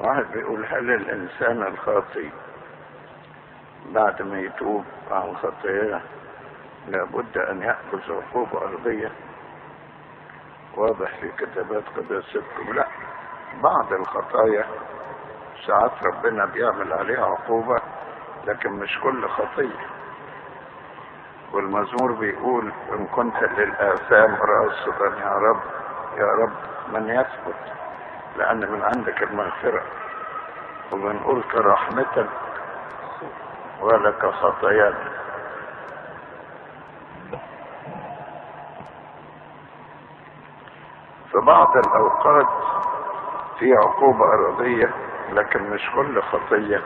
واحد بيقول هل الإنسان الخاطي بعد ما يتوب عن خطاياه لابد أن يأخذ عقوبة أرضية؟ واضح في كتابات قداستكم لا بعض الخطايا ساعات ربنا بيعمل عليها عقوبة لكن مش كل خطية. والمزمور بيقول إن كنت للآثام راصدا يا رب يا رب من يثبت؟ لأن من عندك المغفرة وبنقول كرحمتك ولك خطايانا في بعض الأوقات في عقوبة أرضية لكن مش كل خطية.